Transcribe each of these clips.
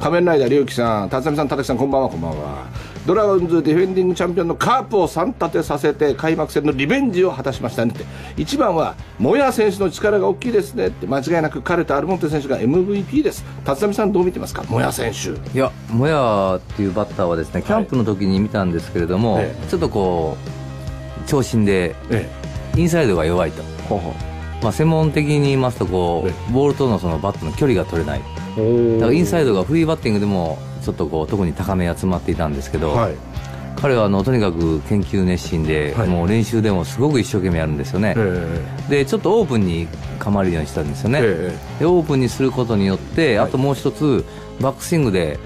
仮面ライダー龍樹さん、辰巳さん、立木さん、こんばんは、こんばんは。ドラゴンズディフェンディングチャンピオンのカープを3立てさせて開幕戦のリベンジを果たしましたねって。1番はモヤ選手の力が大きいですねって。間違いなく彼とアルモンテ選手が MVP です。辰巳さんどう見てますか？モヤ選手。いやモヤっていうバッターはですねキャンプの時に見たんですけれども、はい、ちょっとこう長身で、インサイドが弱いと、ほうほう。まあ、専門的に言いますとこう、ボールとのそのバットの距離が取れないだからインサイドがフリーバッティングでもちょっとこう特に高め集まっていたんですけど、はい、彼はあのとにかく研究熱心で、はい、もう練習でもすごく一生懸命やるんですよね、でちょっとオープンに構えるようにしたんですよね、でオープンにすることによって、あともう一つバックスイングで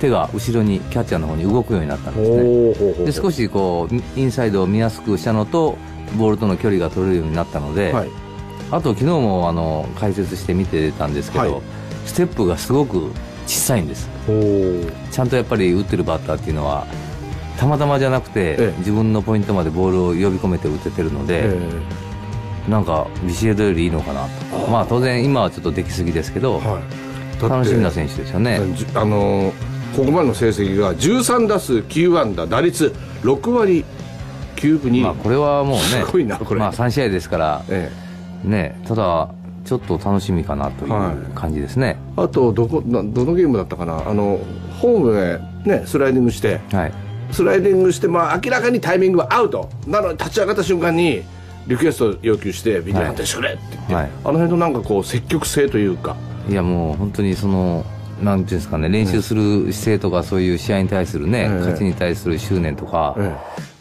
手が後ろにキャッチャーの方に動くようになったんですね。で少しこうインサイドを見やすくしたのとボールとの距離が取れるようになったので、はい、あと昨日もあの解説して見てたんですけど、はい、ステップがすごく小さいんです。ちゃんとやっぱり打ってるバッターっていうのはたまたまじゃなくて、ええ、自分のポイントまでボールを呼び込めて打ててるので、ええ、なんかビシエドよりいいのかなと。まあ当然今はちょっとできすぎですけど、はい、楽しみな選手ですよね。あのここまでの成績が13打数9安打打率6割9分に、まあ、これはもうねすごいなこれ、まあ、3試合ですから、ええ、ねただちょっと楽しみかなという感じですね、はい、あとどこどのゲームだったかな？あのホームで、ね、スライディングして、はい、スライディングして、まあ、明らかにタイミングはアウト。なのに立ち上がった瞬間にリクエスト要求してビデオ判定してくれって言って、はい、あの辺のなんかこう積極性というか。いやもう本当にそのなんていうんですかね練習する姿勢とかそういう試合に対するね、勝ちに対する執念とか、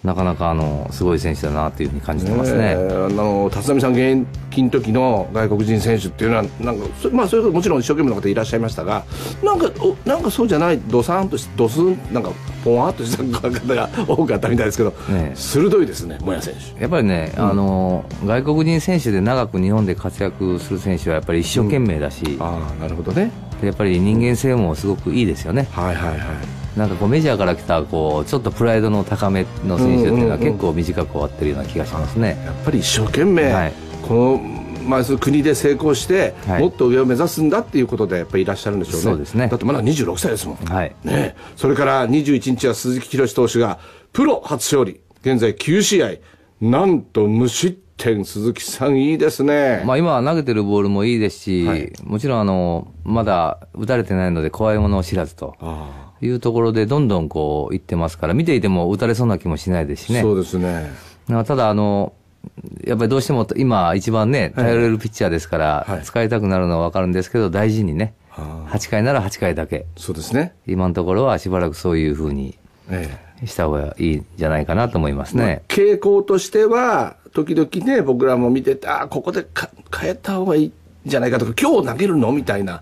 なかなかあのすごい選手だなというふうに感じてますね。あの辰巳さん現役の時の外国人選手っていうのはなんかまあそれともちろん一生懸命な方いらっしゃいましたが、なんかおなんかそうじゃないドサンとしドスンなんかポワーっとした方が多かったみたいですけど、ね、鋭いですね、モヤ選手。やっぱりね、うん、あの外国人選手で長く日本で活躍する選手はやっぱり一生懸命だし、うん、ああなるほどね。やっぱり人間性もすごくいいですよね。はいはいはい。なんかこうメジャーから来たこうちょっとプライドの高めの選手っていうのは結構短く終わってるような気がしますね。やっぱり一生懸命、はい、このまず国で成功して、はい、もっと上を目指すんだっていうことでやっぱりいらっしゃるんでしょうね。そうですね。だってまだ26歳ですもん。はい。ね。それから21日は鈴木宏投手がプロ初勝利。現在9試合。なんと無失点、鈴木さんいいですね。まあ今投げてるボールもいいですし、はい、もちろんあの、まだ打たれてないので怖いものを知らずと。いうところでどんどんこういってますから、見ていても打たれそうな気もしないですしね。そうですね。ただあの、やっぱりどうしても今一番ね、頼れるピッチャーですから、はい、使いたくなるのは分かるんですけど、大事にね、8回なら8回だけ。そうですね。今のところはしばらくそういうふうにした方がいいんじゃないかなと思いますね。まあ、傾向としては、時々ね、僕らも見てて、あここで変えた方がいいんじゃないかとか、今日投げるのみたいな。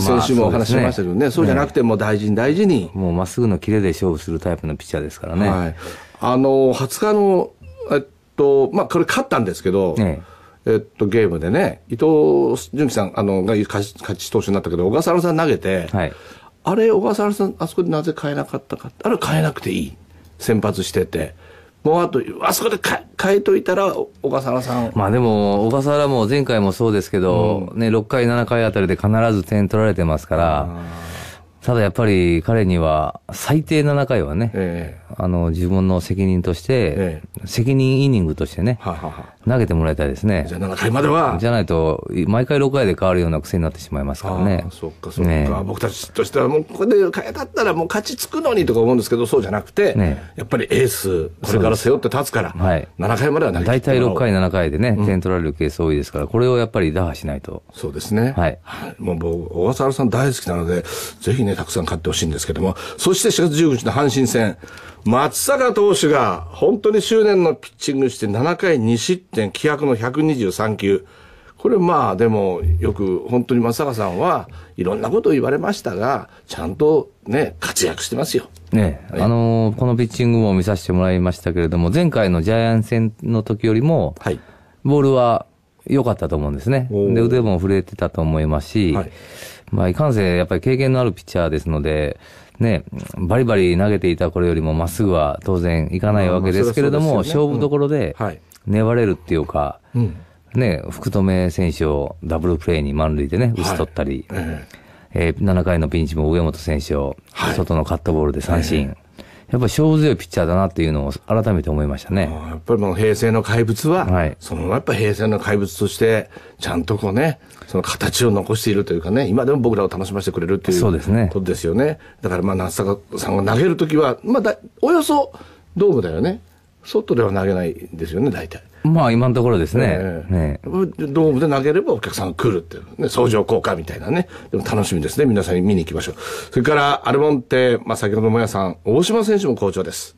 先週もお話ししましたけどね、そうじゃなくても大事に大事に。もうまっすぐのキレで勝負するタイプのピッチャーですからね。はい、あの、20日の、えっと、まあ、これ勝ったんですけど、ええっと、ゲームでね、伊藤純喜さん、あの、が勝ち勝ち投手になったけど、小笠原さん投げて、はい、あれ、小笠原さん、あそこでなぜ変えなかったかあれ変えなくていい。先発してて。もうあと、あそこで変えといたら、小笠原さん。まあでも、小笠原も前回もそうですけど、うん、ね、6回、7回あたりで必ず点取られてますから、ただやっぱり彼には最低7回はね、えー、あの自分の責任として、えー、責任イニングとしてね、ははは投げてもらいたいですね。じゃあ7回までは。じゃないと、毎回6回で変わるような癖になってしまいますからね。そっかそっか、ね、僕たちとしてはもうここで変えたったらもう勝ちつくのにとか思うんですけど、そうじゃなくて、ね、やっぱりエース、これから背負って立つから、はい、7回までは投げ大体6回、7回でね、点取られるケース多いですから、これをやっぱり打破しないと。そうですね。はい。もう僕、小笠原さん大好きなので、ぜひね、たくさん勝ってほしいんですけども、そして4月19日の阪神戦、松坂投手が本当に執念のピッチングして7回2失点、気迫の123球。これまあでもよく本当に松坂さんはいろんなことを言われましたが、ちゃんとね、活躍してますよ。ね、はい、あのー、このピッチングも見させてもらいましたけれども、前回のジャイアン戦の時よりも、はい、ボールは良かったと思うんですね。で、腕も震えてたと思いますし、はいまあ、いかんせん、やっぱり経験のあるピッチャーですので、ね、バリバリ投げていた頃よりもまっすぐは当然いかないわけですけれども、勝負どころで粘れるっていうか、ね、福留選手をダブルプレーに満塁でね、打ち取ったり、えー、7回のピンチも上本選手を、外のカットボールで三振。はいやっぱり勝負強いピッチャーだなっていうのを改めて思いましたね。やっぱりもう平成の怪物は、はい、そのやっぱ平成の怪物として、ちゃんとこうね、その形を残しているというかね、今でも僕らを楽しませてくれるっていうそうですねことですよね。だからまあ、夏坂さんが投げるときは、まあだ、およそドームだよね。外では投げないですよね、大体。まあ今のところですね。えねドームで投げればお客さんが来るっていう、ね、相乗効果みたいなね。でも楽しみですね。皆さんに見に行きましょう。それからアルモンテ、まあ先ほどもやさん、大島選手も好調です。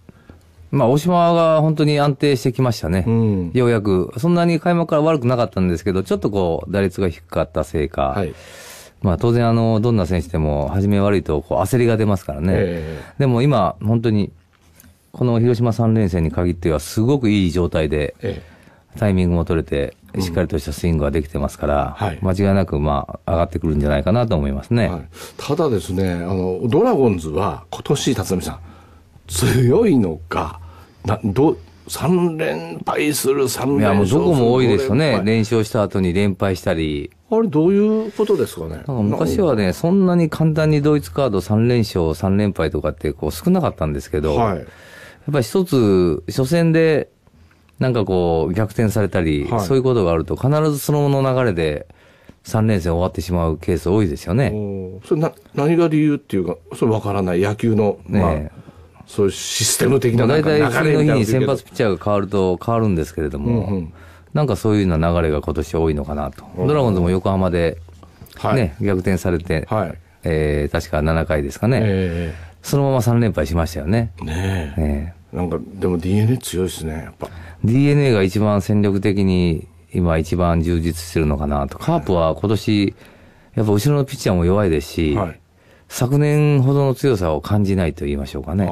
まあ、大島が本当に安定してきましたね、うん、ようやく、そんなに開幕から悪くなかったんですけど、ちょっとこう、打率が低かったせいか、はい、まあ、当然あの、どんな選手でも、初め悪いとこう焦りが出ますからね、えー、でも今、本当に、この広島3連戦に限っては、すごくいい状態で、えー、タイミングも取れて、しっかりとしたスイングができてますから、うんはい、間違いなく、まあ、上がってくるんじゃないかなと思いますね。はい、ただですね、あの、ドラゴンズは、今年、辰巳さん、強いのか、など3連敗する、3連敗いや、もうどこも多いですよね。連勝した後に連敗したり。あれ、どういうことですかね？か昔はね、そんなに簡単にドイツカード3連勝、3連敗とかってこう少なかったんですけど、はい、やっぱり一つ、初戦で、なんかこう、逆転されたり、はい、そういうことがあると、必ずその流れで、3連戦終わってしまうケース多いですよね。それな何が理由っていうか、それ分からない、野球の、ね、まあそういうシステム的な大体次の日に先発ピッチャーが変わると変わるんですけれども、うんうん、なんかそういうような流れが今年多いのかなと。ドラゴンズも横浜で、ね、はい、逆転されて、はい、えー、確か7回ですかね、えー、そのまま3連敗しましたよね。ねえ。ねなんか、でも DNA 強いですね、やっぱ。DNA が一番戦力的に今一番充実してるのかなと。カープは今年、やっぱ後ろのピッチャーも弱いですし、はい昨年ほどの強さを感じないと言いましょうかね。ああ、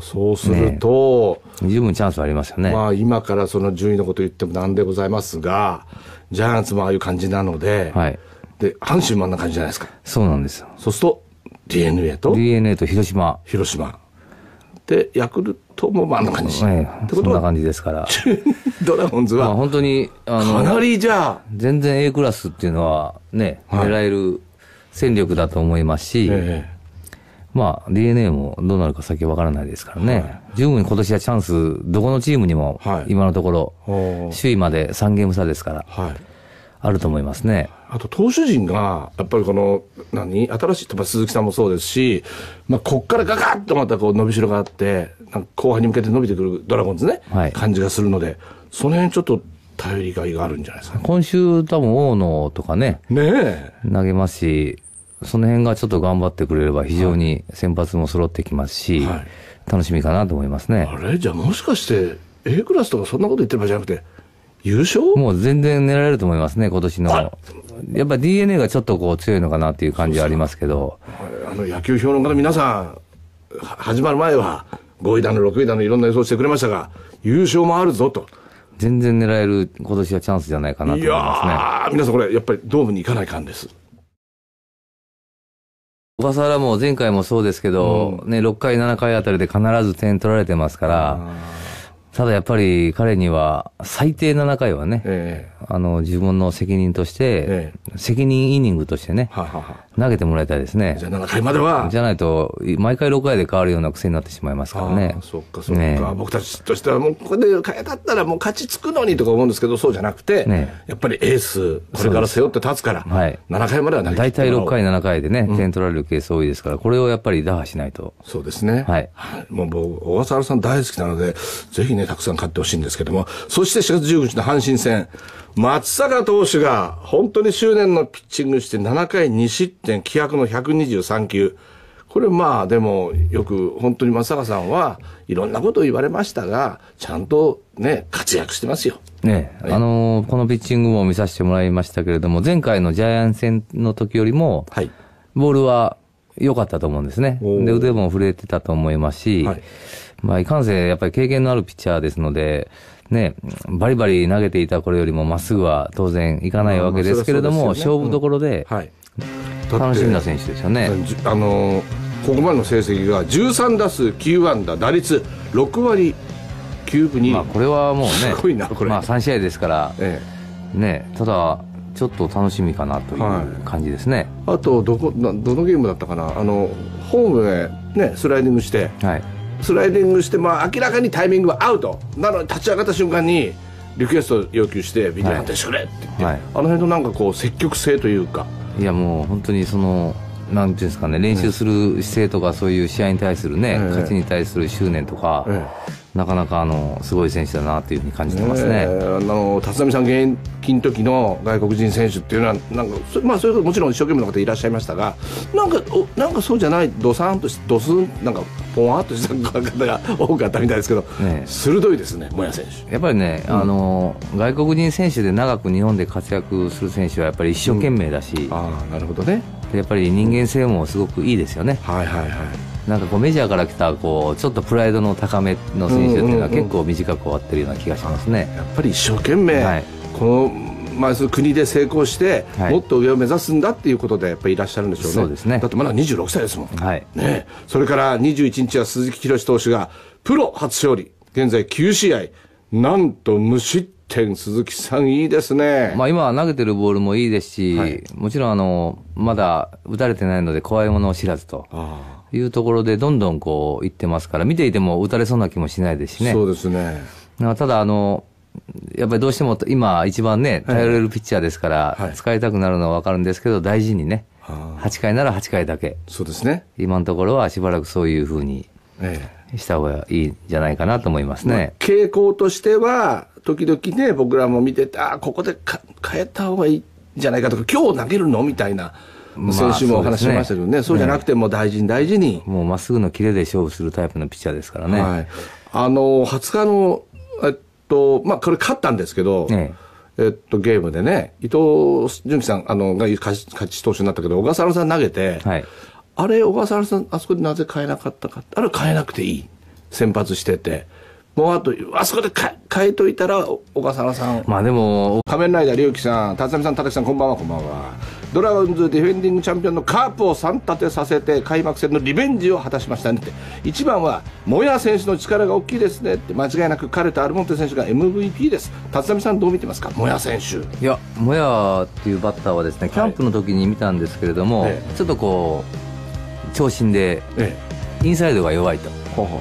そうすると、ね、十分チャンスありますよね。まあ今からその順位のこと言ってもなんでございますが、ジャイアンツもああいう感じなので、はい。で、阪神もあんな感じじゃないですか。そうなんですよ。そうすると、DNA と ?DNA と広島。広島。で、ヤクルトもまああんな感じ。ええ、ってことはそんな感じですから。ドラゴンズは。まあ本当に、あの、かなりじゃあ。全然 A クラスっていうのはね、狙える戦力だと思いますし、えまあ DNA もどうなるか先わからないですからね、はい、十分今年はチャンス、どこのチームにも今のところ、首位まで3ゲーム差ですから、はい、あると思いますね。あと投手陣が、やっぱりこの、何、新しい、鈴木さんもそうですし、まあ、こっからガガッとまたこう伸びしろがあって、後半に向けて伸びてくるドラゴンズね、はい、感じがするので、その辺ちょっと頼りがいがあるんじゃないですか、今週多分大野とかね、ね投げますし、その辺がちょっと頑張ってくれれば非常に先発も揃ってきますし、はい、楽しみかなと思いますね。あれ？じゃあもしかして、A クラスとかそんなこと言ってる場合じゃなくて、優勝？もう全然狙えると思いますね、今年の。やっぱ DNA がちょっとこう強いのかなっていう感じはありますけど。あの野球評論家の皆さん、始まる前は5位だの6位だのいろんな予想してくれましたが、優勝もあるぞと。全然狙える今年はチャンスじゃないかなと思いますね。皆さんこれ、やっぱりドームに行かないかんです。小笠原も前回もそうですけど、うん、ね、6回、7回あたりで必ず点取られてますから、ただやっぱり彼には最低7回はね、えー、あの自分の責任として、えー、責任イニングとしてね、投げてもらいたいですね。じゃあ7回までは。じゃないと、毎回6回で変わるような癖になってしまいますからね。そっかそっか、ね、僕たちとしてはもうここで変えたったらもう勝ちつくのにとか思うんですけど、そうじゃなくて、ね、やっぱりエース、これから背負って立つから、はい、7回までは投げ大体6回、7回でね、点取られるケース多いですから、これをやっぱり打破しないと。そうですね。はい。もう僕、小笠原さん大好きなので、ぜひね、たくさん勝ってほしいんですけども、そして4月15日の阪神戦、松坂投手が本当に執念のピッチングして7回2失点、気迫の123球。これまあでもよく本当に松坂さんはいろんなことを言われましたが、ちゃんとね、活躍してますよ。ね、ね、あのー、このピッチングも見させてもらいましたけれども、前回のジャイアン戦の時よりも、はい、ボールは良かったと思うんですね。で、腕も震えてたと思いますし、はい、まあ、いかんせんやっぱり経験のあるピッチャーですので、ね、バリバリ投げていた頃よりもまっすぐは当然いかないわけですけれども、勝負どころで、楽しみな選手ですよね。あのここまでの成績が13打数9安打、打率6割9分に、まあ、これはもうね、すごいなこれ。まあ、3試合ですから、ええ、ね、ただ、ちょっと楽しみかなという感じですね、はい、あとどこどのゲームだったかな。あのホームで、ね、スライディングして、はい、スライディングして、まあ、明らかにタイミングはアウト。なのに立ち上がった瞬間にリクエスト要求してビデオ判定してくれって言って、はい、あの辺のなんかこう積極性というか。いやもう本当にそのなんていうんですかね練習する姿勢とかそういう試合に対するね、勝ちに対する執念とか、なかなかあのすごい選手だなというふうに感じてますね。あの立浪さん現役の時の外国人選手っていうのはなんかまあそれももちろん一生懸命な方いらっしゃいましたがなんかおなんかそうじゃないドサンとしドスンなんかポワーっとした 方が多かったみたいですけど、ね、鋭いですねモヤ選手。やっぱりね、うん、あの外国人選手で長く日本で活躍する選手はやっぱり一生懸命だし、うん、ああなるほどね。やっぱり人間性もすごくいいですよね。はいはいはい。なんかこうメジャーから来たこうちょっとプライドの高めの選手っていうのは結構短く終わってるような気がしますね。やっぱり一生懸命、はい、このまあ、国で成功して、もっと上を目指すんだっていうことでやっぱりいらっしゃるんでしょうね。そうですねだってまだ26歳ですもん。はい、ね、それから21日は鈴木宏投手がプロ初勝利、現在9試合、なんと無失点、鈴木さん、いいですね。まあ、今投げてるボールもいいですし、はい、もちろんあの、まだ打たれてないので、怖いものを知らずというところで、どんどんこう、いってますから、見ていても打たれそうな気もしないですしね。そうですね。ただ、あの、やっぱりどうしても今、一番ね、頼れるピッチャーですから、はい、使いたくなるのは分かるんですけど、大事にね、8回なら8回だけ。そうですね。今のところはしばらくそういうふうに。ええした方がいいんじゃないかなと思いますね。傾向としては、時々ね、僕らも見てて、あここでか変えた方がいいんじゃないかとか、今日投げるのみたいな。先週もお話ししましたけどね、まあ、そう、ね、じゃなくても大事に大事に。もうまっすぐのキレで勝負するタイプのピッチャーですからね。はい、あの、20日の、えっと、まあ、これ勝ったんですけど、ええっと、ゲームでね、伊藤純喜さん、あの、が勝ち勝ち投手になったけど、小笠原さん投げて、はい、あれ、小笠原さん、あそこでなぜ変えなかったかあれ変えなくていい。先発してて。もうあと、あそこで変えといたら、小笠原さん。まあでも、仮面ライダー龍樹さん、辰巳さん、田崎さん、こんばんは、こんばんは。ドラゴンズディフェンディングチャンピオンのカープを3立てさせて、開幕戦のリベンジを果たしましたねって。一番は、モヤ選手の力が大きいですねって、間違いなく彼とアルモンテ選手が MVP です。辰巳さん、どう見てますか、モヤ選手。いや、モヤっていうバッターはですね、キャンプの時に見たんですけれども、はい、ちょっとこう、長身で、インサイドが弱いと。ほうほう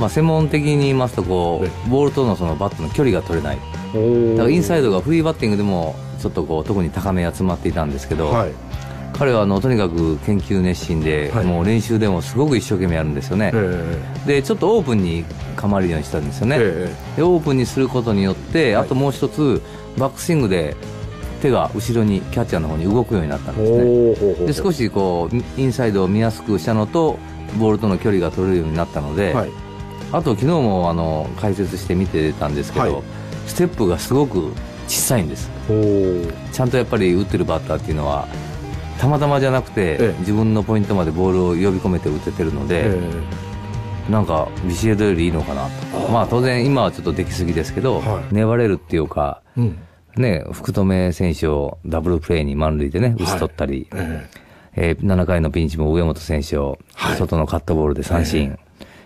まあ、専門的に言いますとこう、ボールとのそのバットの距離が取れないだからインサイドがフリーバッティングでもちょっとこう特に高め集まっていたんですけど、はい、彼はあのとにかく研究熱心で、はい、もう練習でもすごく一生懸命やるんですよね、でちょっとオープンに構えるようにしたんですよね、でオープンにすることによって、あともう一つバックスイングで手が後ろにキャッチャーの方に動くようになったんですね。で少しこうインサイドを見やすくしたのとボールとの距離が取れるようになったので、はい。あと昨日もあの解説して見てたんですけど、はい、ステップがすごく小さいんです。ちゃんとやっぱり打ってるバッターっていうのはたまたまじゃなくて、ええ、自分のポイントまでボールを呼び込めて打ててるので、ええ、なんかビシエドよりいいのかなと。まあ当然今はちょっとできすぎですけど、はい、粘れるっていうか、うん、ね、福留選手をダブルプレーに満塁でね打ち取ったり、はい、え。えー、7回のピンチも上本選手を外のカットボールで三振、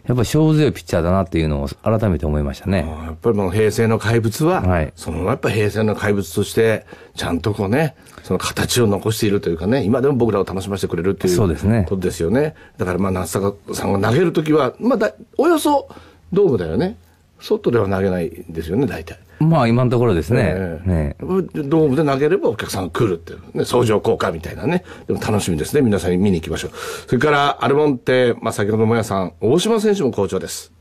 やっぱり勝負強いピッチャーだなっていうのを改めて思いましたね。やっぱりもう平成の怪物は、はい、そのやっぱ平成の怪物として、ちゃんとこうね、その形を残しているというかね、今でも僕らを楽しませてくれるっていうそうですね。ことですよね。だからまあ、夏坂さんが投げるときは、まあだ、およそドームだよね。外では投げないですよね、大体。まあ今のところですね。ねドームで投げればお客さんが来るっていう、ね、相乗効果みたいなね。でも楽しみですね。皆さんに見に行きましょう。それからアルモンテ、まあ先ほどもやさん、大島選手も好調です。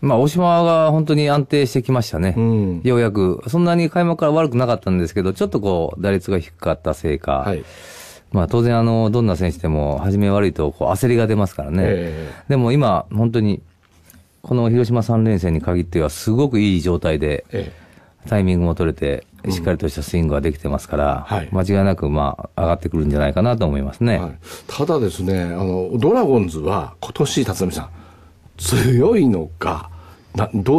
まあ、大島が本当に安定してきましたね。うん、ようやく。そんなに開幕から悪くなかったんですけど、ちょっとこう、打率が低かったせいか。はい、まあ、当然、あの、どんな選手でも、初め悪いと、こう、焦りが出ますからね。えー、でも今、本当に、この広島3連戦に限っては、すごくいい状態で、えータイミングも取れて、しっかりとしたスイングができてますから、うんはい、間違いなく、まあ、上がってくるんじゃないかなと思いますね。はい、ただですね、あの、ドラゴンズは今年、辰巳さん、強いのか、などう